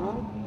Huh?